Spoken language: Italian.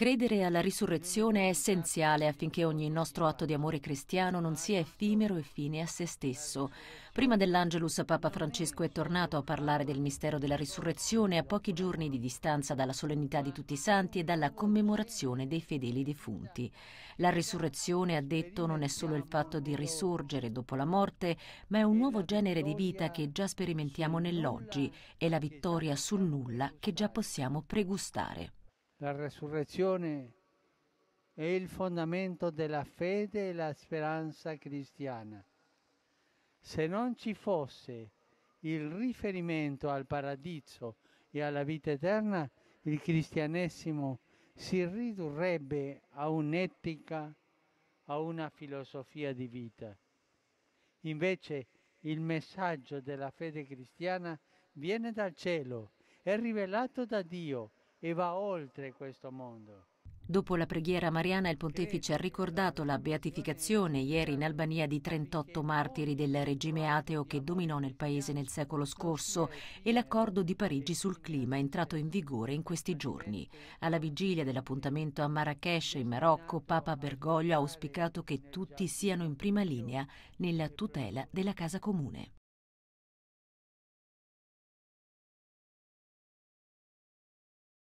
Credere alla risurrezione è essenziale affinché ogni nostro atto di amore cristiano non sia effimero e fine a se stesso. Prima dell'Angelus Papa Francesco è tornato a parlare del mistero della risurrezione a pochi giorni di distanza dalla solennità di tutti i santi e dalla commemorazione dei fedeli defunti. La risurrezione, ha detto, non è solo il fatto di risorgere dopo la morte, ma è un nuovo genere di vita che già sperimentiamo nell'oggi, è la vittoria sul nulla che già possiamo pregustare. La resurrezione è il fondamento della fede e la speranza cristiana. Se non ci fosse il riferimento al paradiso e alla vita eterna, il cristianesimo si ridurrebbe a un'etica, a una filosofia di vita. Invece il messaggio della fede cristiana viene dal cielo, è rivelato da Dio e va oltre questo mondo. Dopo la preghiera mariana il pontefice ha ricordato la beatificazione ieri in Albania di 38 martiri del regime ateo che dominò nel paese nel secolo scorso e l'accordo di Parigi sul clima entrato in vigore in questi giorni. Alla vigilia dell'appuntamento a Marrakesh in Marocco, Papa Bergoglio ha auspicato che tutti siano in prima linea nella tutela della casa comune.